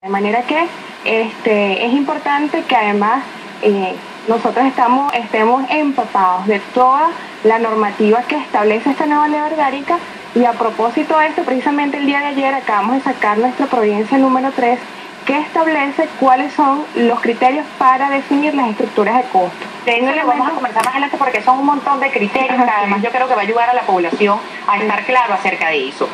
De manera que este, es importante que además eh, nosotros estamos, estemos empapados de toda la normativa que establece esta nueva ley orgánica y a propósito de esto, precisamente el día de ayer acabamos de sacar nuestra providencia número 3 que establece cuáles son los criterios para definir las estructuras de costo. De eso le vamos a conversar más adelante porque son un montón de criterios que además yo creo que va a ayudar a la población a estar claro acerca de eso.